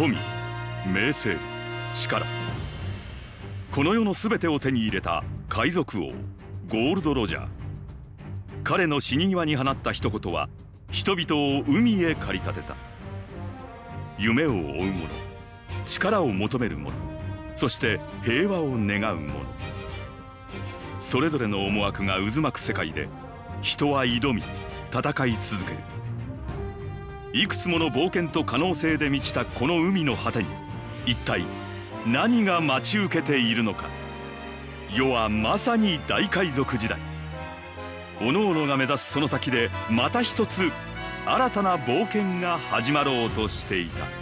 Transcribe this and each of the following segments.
富名声力。この世の全てを手に入れた海賊王ゴールド・ロジャー。彼の死に際に放った一言は人々を海へ駆り立てた。夢を追う者力を求める者そして平和を願う者。それぞれの思惑が渦巻く世界で人は挑み戦い続ける。いくつもの冒険と可能性で満ちたこの海の果てに一体何が待ち受けているのか世はまさに大海賊時代おのおのが目指すその先でまた一つ新たな冒険が始まろうとしていた。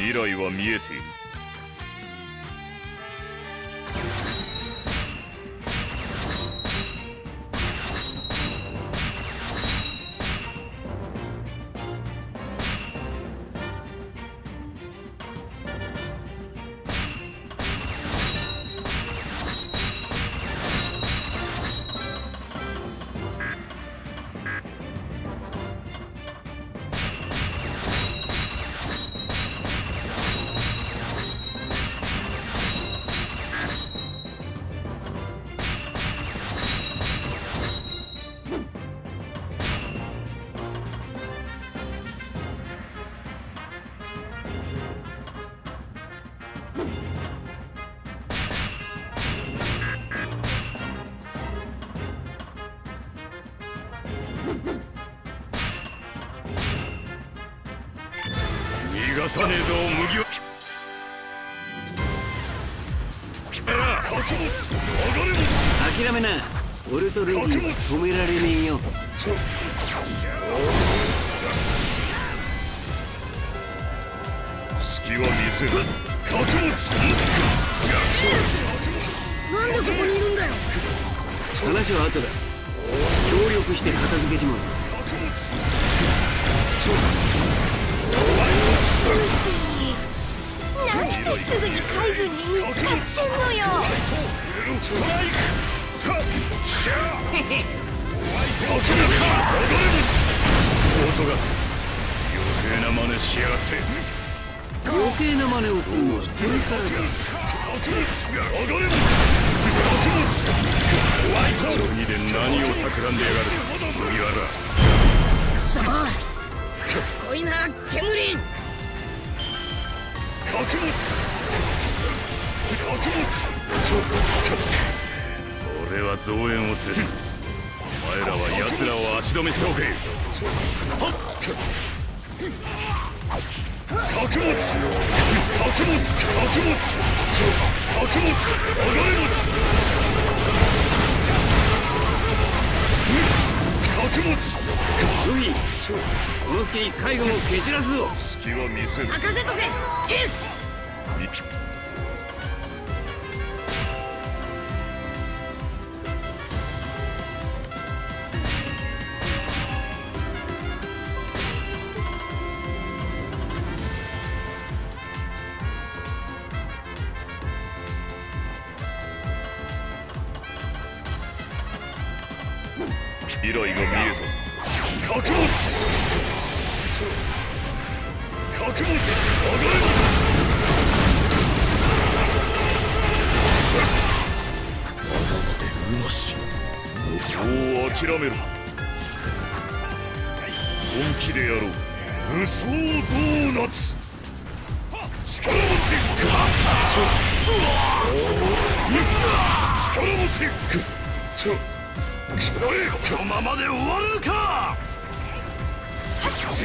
未来は見えている。さねえぞ麦わ諦めな。俺とルイ止められねえよ。隙は見せる覚悟なんでそこにいるんだよ。話は後だ。協力して片付けちまうなんですぐに海軍に見つかってんのよストライクタッシャーかけるか踊れ音が余計な真似しやがって余計な真似をするのはこれからだ角物踊れ物角物ホワイト次で何を企んでやがる麦わらくそしつこいなケムリン角物角物俺は増援を釣るお前らは奴らを足止めしておけ。はっ角物角物角物角物上がれ物角物ルフィこの隙に海軍を蹴散らすぞ。隙は見せる任せとけ。エス。未来が見えたぞ角物角物上がれ物なしもう諦めろ本気でやろう無双ドーナツ力持ちクッ力持ちクッこのままで終わるか！力持ち！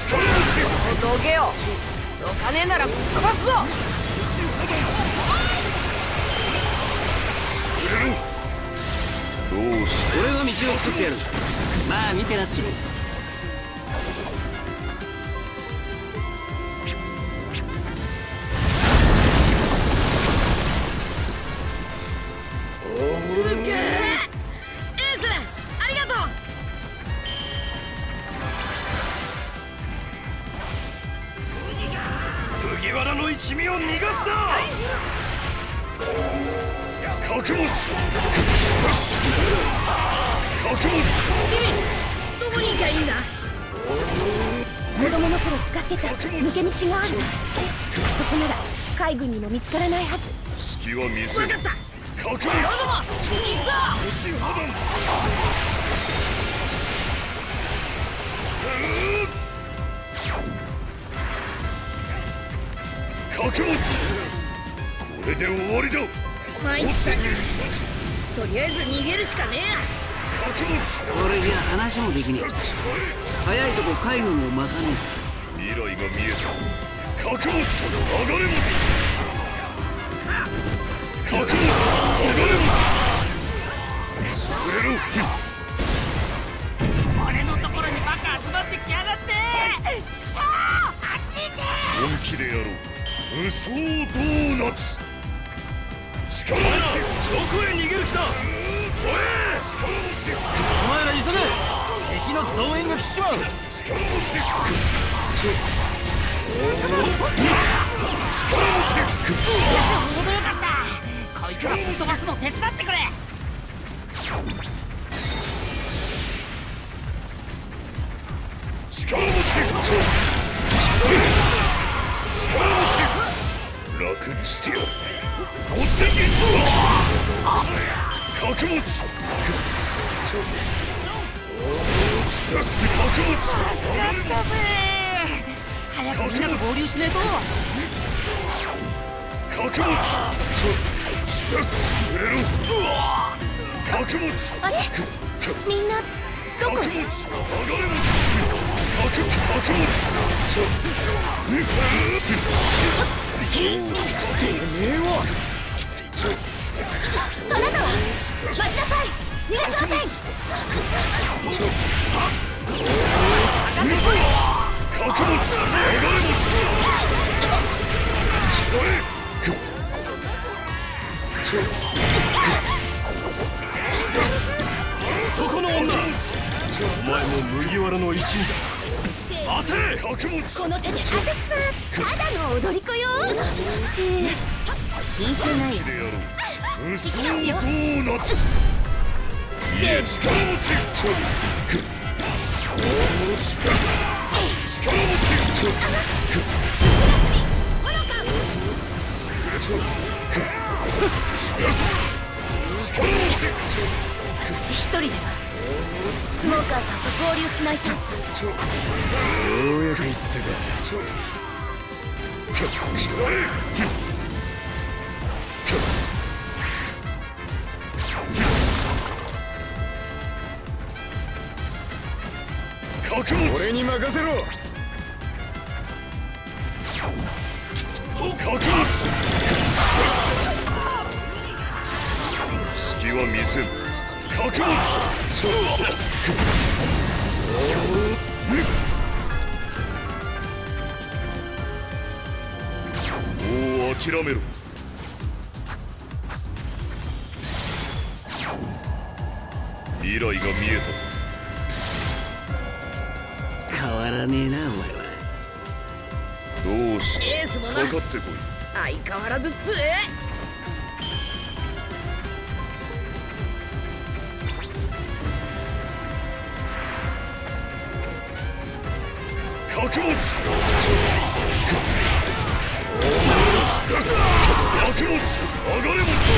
力持ち！どけよどかねえならぶっ飛ばすぞ！どうして俺が道を作ってやる。まあ見てなってすらの一味を逃がすな。角物角物どこに行きゃいいんだ？子供の頃使ってた抜け道があるそこなら海軍にも見つからないはず。隙は見せる分かった。行くぞ角物これで終わりだ。参ったなとりあえず逃げるしかね角物これじゃ話もできねえ。早いとこ海軍を待たね未来が見えた。角物上がれ物角物上がれ物潰れろ俺のところにバカ集まってきやがって。ちくしょうあっち行け本気でやろう無双ドーナツ。力持ちどこへ逃げる気だ？おい。力持ちお前ら急げ。敵の増援が来ちまう。力持ち力持ちょうどよかったこいつらぶっ飛ばすの手伝ってくれち力持ち力楽にしてやるおちぎ角持ち角持ちやったぜ早くみんなと合流しねえと角持ち潰れろ。角持ちあれみんなどこ角持ち上がれ持ち角角持おいそこの女お前も麦わらの一員だ。待て！覚悟この手で私はただの踊り子よ。って聞いてない無双ドーナツ。せー力持ち。力持ち。力持ち私一人ではスモーカーさんと合流しないとようやく言ったか覚悟。俺に任せろ覚悟。隙は見せん覚悟もう諦めろ。未来が見えたぞ。変わらねえなお前は。どうしたエースもな。かかってこい。相変わらず強え覚悟覚悟上がれ持ち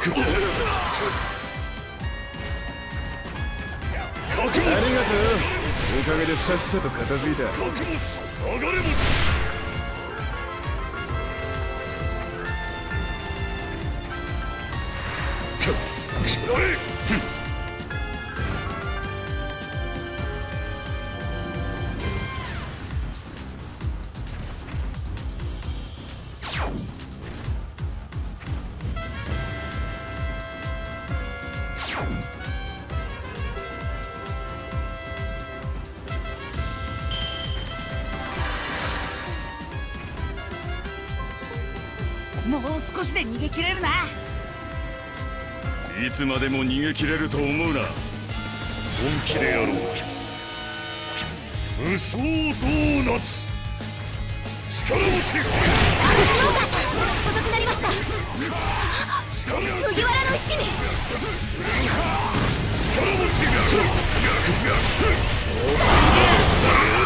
覚悟かげでさっさと片付いた。覚悟上がれ持ち嫌えう少しで逃げ切れるな。いつまでも逃げ切れると思うな。本気でやろう。無双ドーナツ。力持ち遅くなりました。麦わらの一味力持ち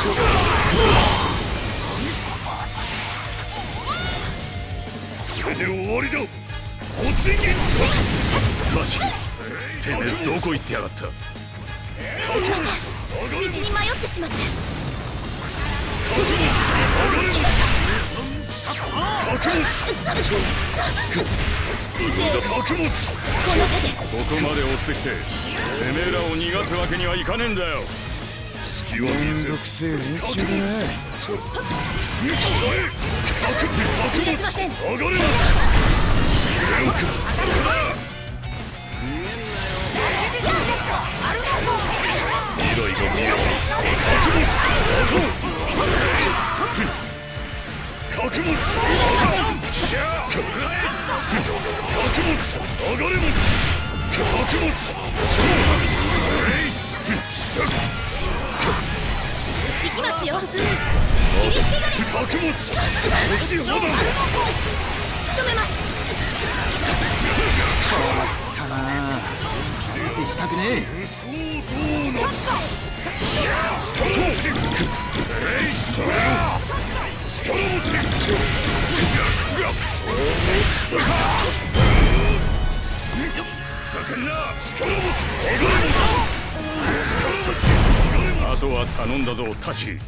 これで終わりだ。落ち銀マジてめえどこ行ってやがった？すみません。道に迷ってしまって。覚悟この手で。ここまで追ってきててめえらを逃がすわけにはいかねえんだよ隙は見せるくせえ連中だな覚悟しません上がれ未来が見える覚悟覚悟覚悟上がれ持ち覚悟行きますよ。ギリシガレ覚悟落ち放談仕留めますたな相手したくねえ無双ドーナツ力持ち上がれあとは頼んだぞタシ。